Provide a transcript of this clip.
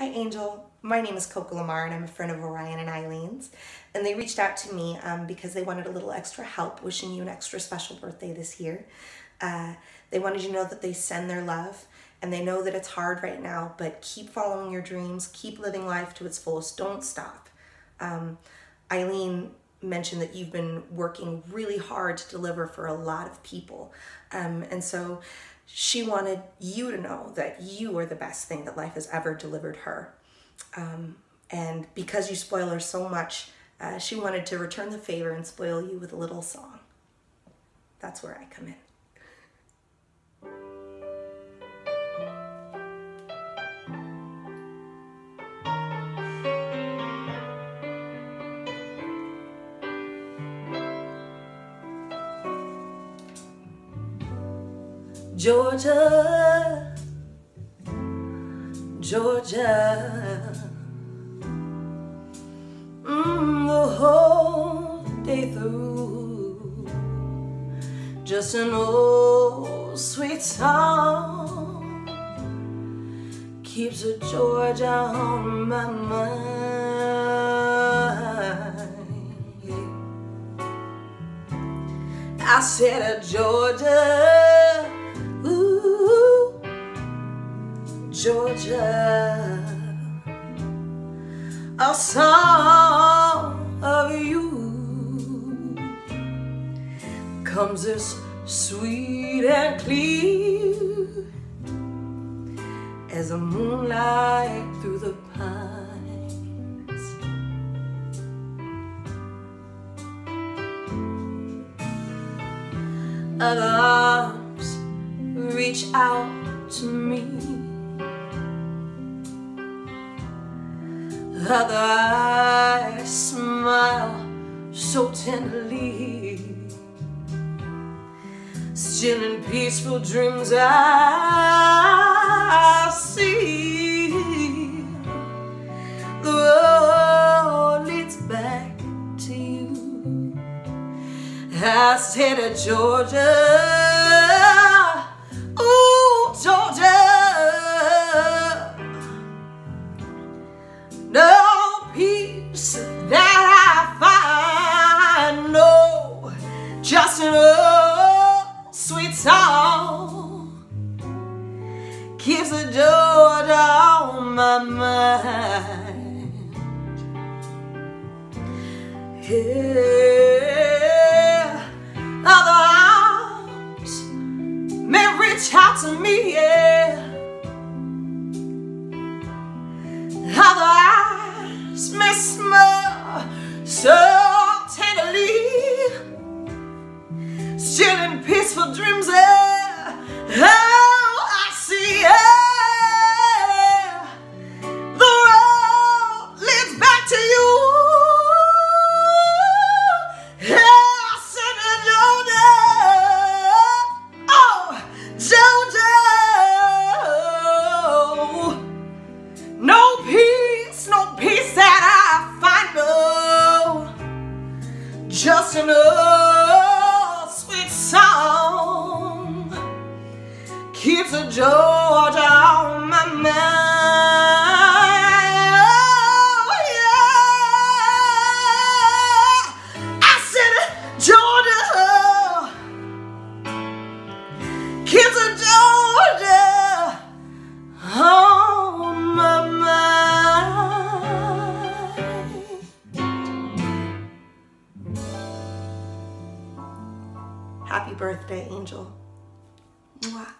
Hi, Angel. My name is Coco Lamarr, and I'm a friend of Orion and Eileen's. And they reached out to me um, because they wanted a little extra help wishing you an extra special birthday this year. Uh, they wanted you to know that they send their love and they know that it's hard right now, but keep following your dreams, keep living life to its fullest, don't stop. Um, Eileen mentioned that you've been working really hard to deliver for a lot of people. Um, and so she wanted you to know that you are the best thing that life has ever delivered her. Um, and because you spoil her so much, uh, she wanted to return the favor and spoil you with a little song. That's where I come in. Georgia, Georgia, mm, the whole day through, just an old sweet song keeps a Georgia on my mind. I said, Georgia. Georgia, a song of you. Comes as sweet and clear as a moonlight through the pines. Other arms reach out to me Other eyes smile so tenderly. Still in peaceful dreams I see The road leads back to you. I said to Georgia just an old sweet song keeps the Georgia on my mind. Yeah, other arms may reach out to me. Yeah, Just sweet song keeps a Georgia Happy birthday, Angel. Mwah.